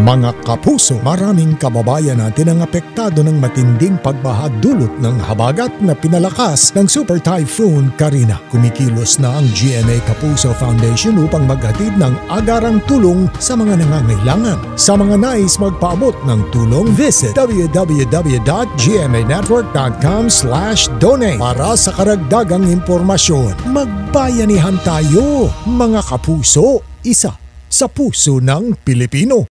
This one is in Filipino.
Mga kapuso, maraming kababayan natin ang apektado ng matinding pagbaha dulot ng habagat na pinalakas ng Super Typhoon Karina. Kumikilos na ang GMA Kapuso Foundation upang maghatid ng agarang tulong sa mga nangangailangan. Sa mga nais magpaabot ng tulong, visit www.gmanetwork.com slash donate para sa karagdagang impormasyon. Magbayanihan tayo, mga kapuso, isa sa puso ng Pilipino.